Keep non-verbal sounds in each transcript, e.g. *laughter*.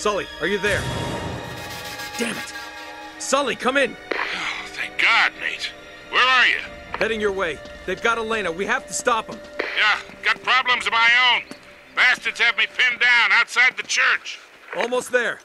Sully, are you there? Damn it! Sully, come in! Oh, thank God, mate. Where are you? Heading your way. They've got Elena. We have to stop them. Yeah, got problems of my own. Bastards have me pinned down outside the church. Almost there.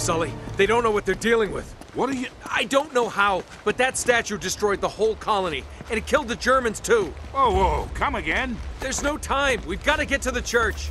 Sully. They don't know what they're dealing with. What are you... I don't know how, but that statue destroyed the whole colony, and it killed the Germans too. Whoa, whoa, come again? There's no time. We've got to get to the church.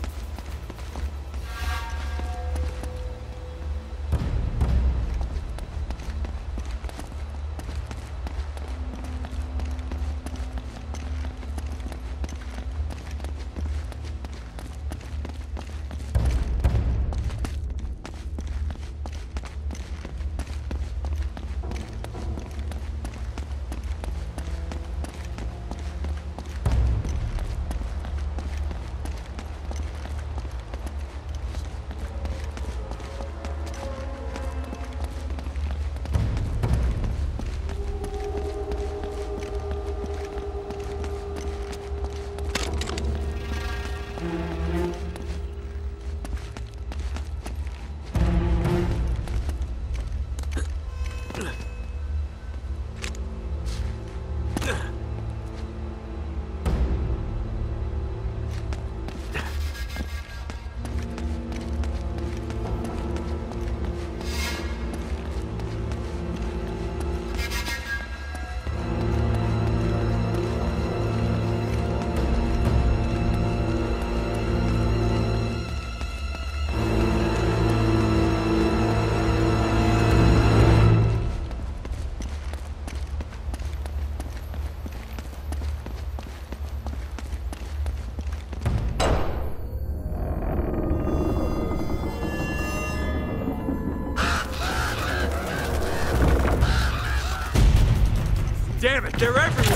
They're everywhere.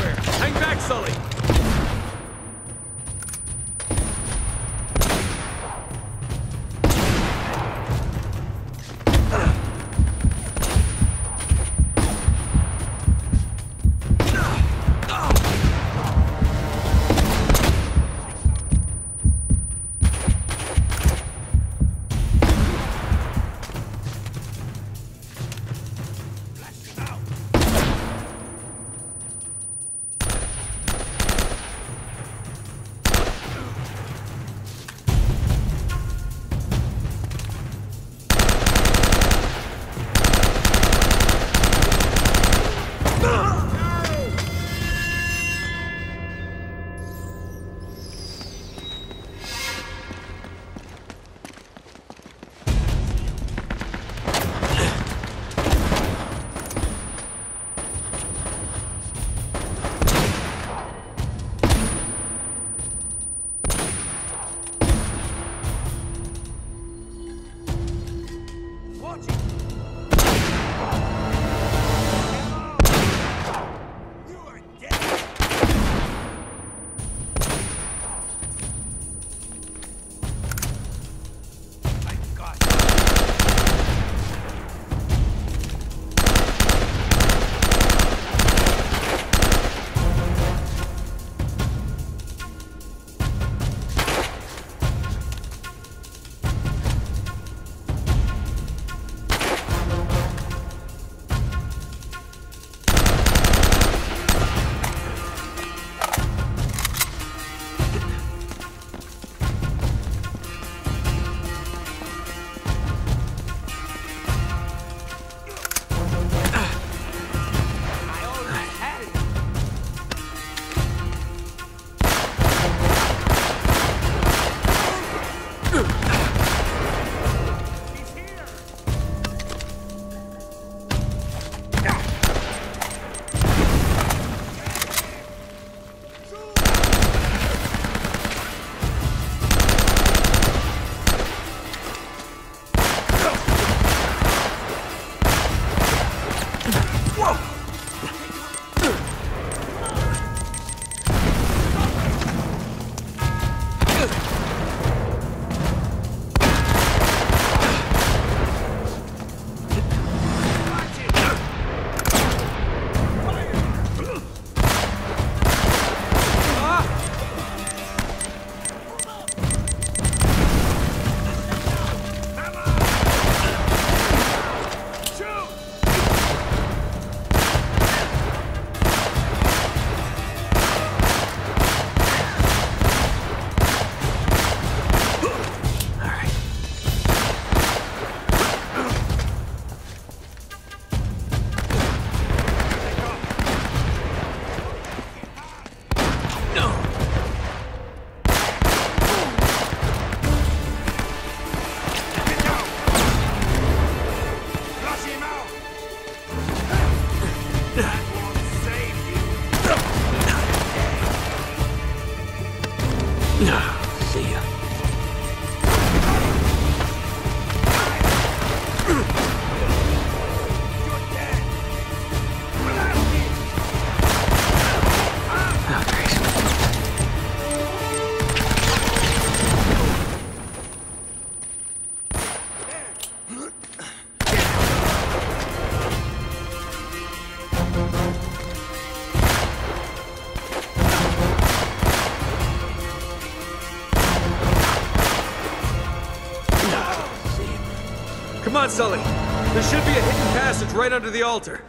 On, Sully. There should be a hidden passage right under the altar.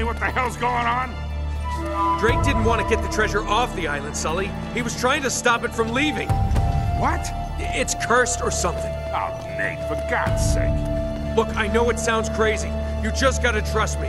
Me what the hell's going on? Drake didn't want to get the treasure off the island, Sully. He was trying to stop it from leaving. What? It's cursed or something. Oh, Nate, for God's sake. Look, I know it sounds crazy. You just gotta trust me.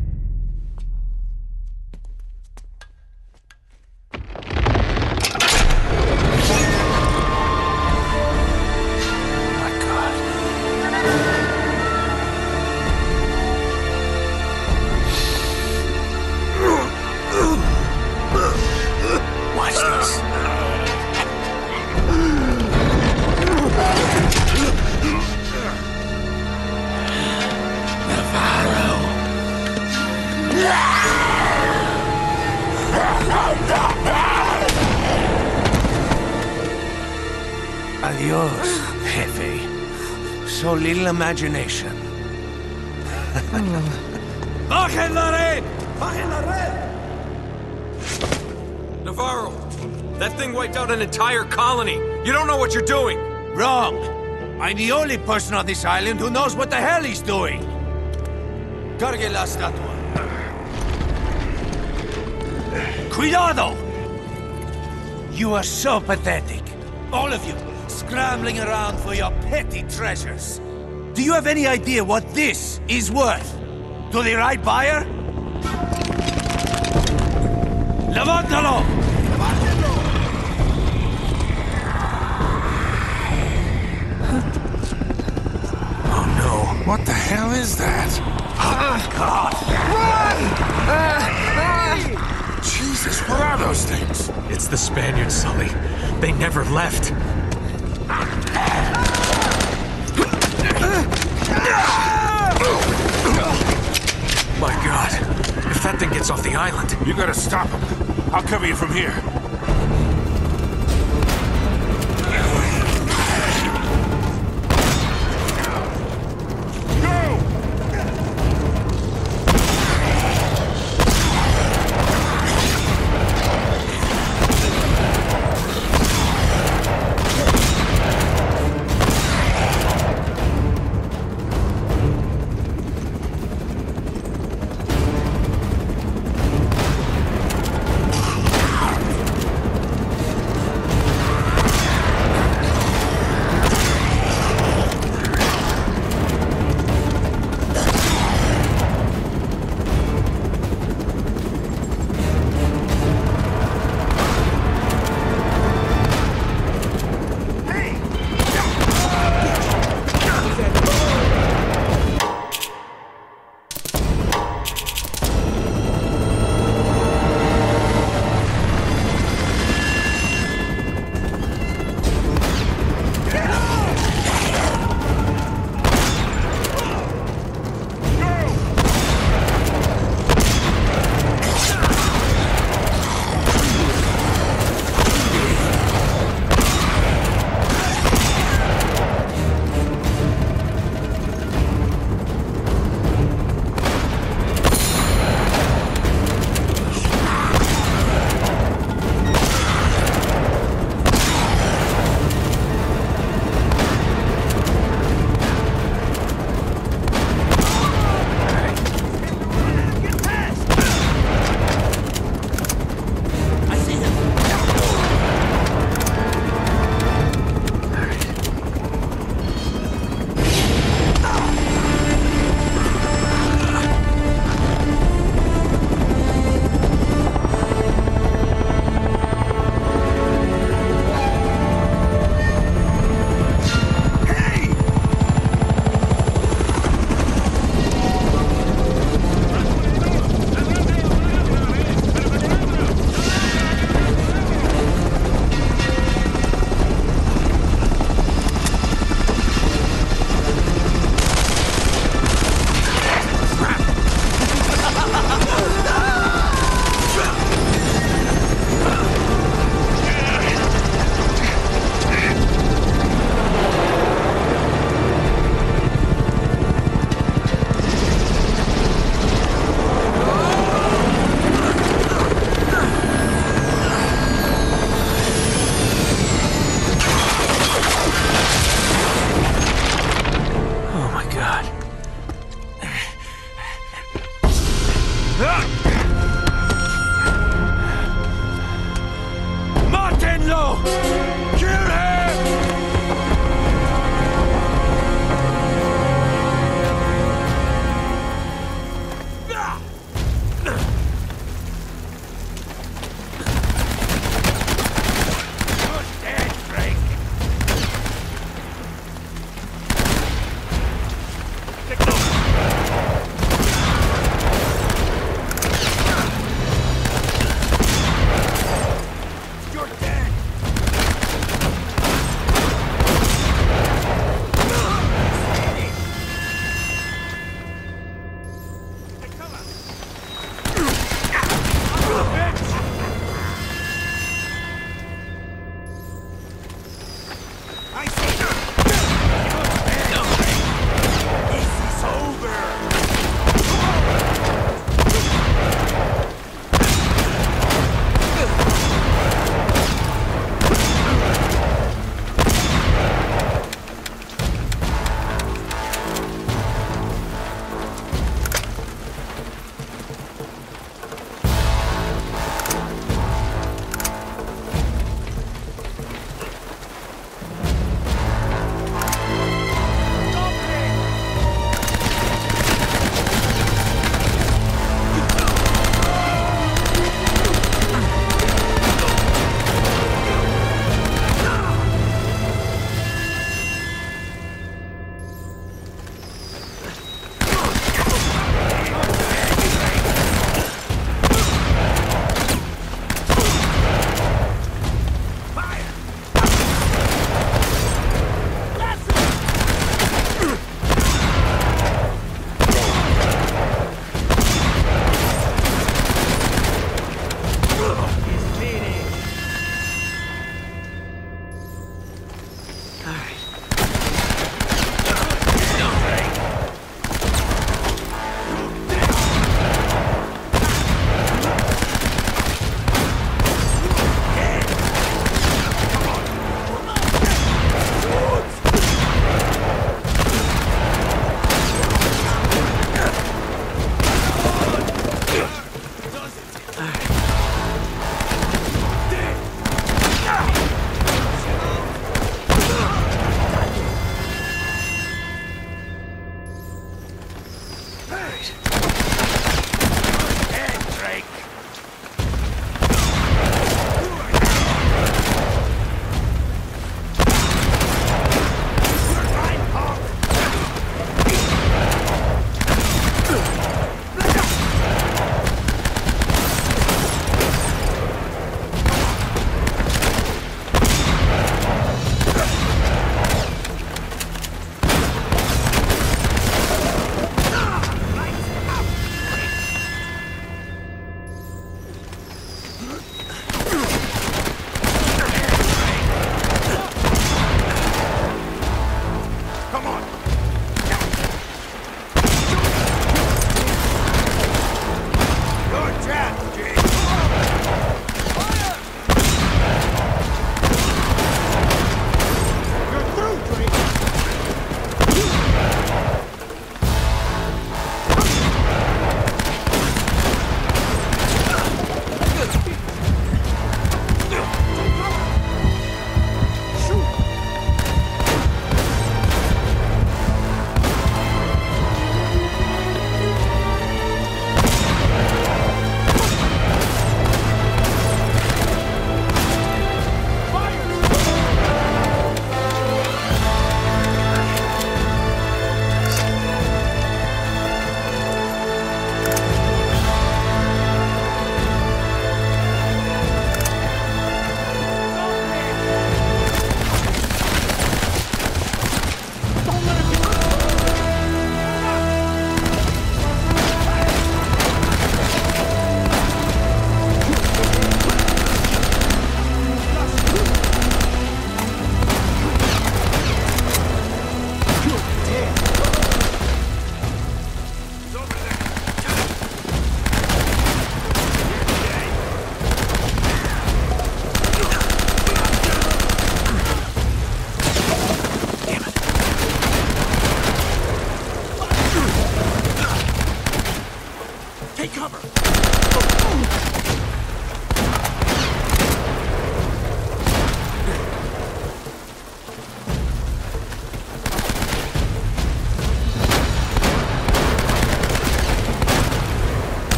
Hefe. So little imagination. *laughs* Bajen la red! Bajen la red! Navarro, that thing wiped out an entire colony. You don't know what you're doing. Wrong. I'm the only person on this island who knows what the hell he's doing. Cargue la estatua. Cuidado! You are so pathetic. All of you, scrambling around for your petty treasures. Do you have any idea what this is worth? To the right buyer? Levántalo! Oh no. What the hell is that? Oh god! Run! Jesus, what are those things? It's the Spaniards, Sully. They never left. My god. If that thing gets off the island. You gotta stop him. I'll cover you from here. Ah!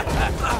Ha ha ha!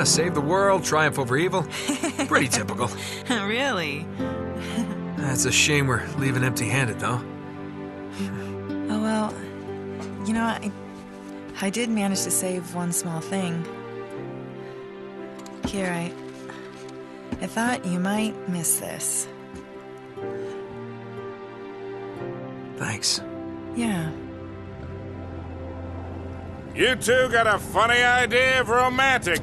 Yeah, yeah, save the world, triumph over evil. Pretty *laughs* typical. really? That's a shame we're leaving empty handed, though. Oh well, you know, I, I did manage to save one small thing. Here, I, I thought you might miss this. Thanks. Yeah. You two got a funny idea of romantic.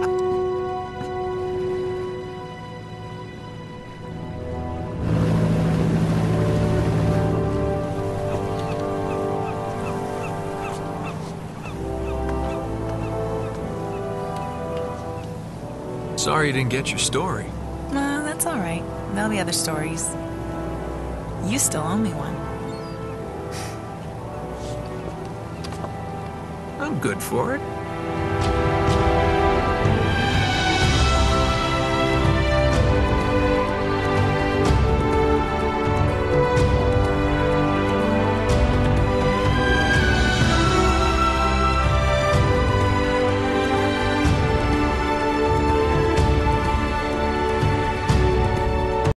Sorry you didn't get your story. Well, that's all right. There'll be other stories. You still owe me one. I'm good for it.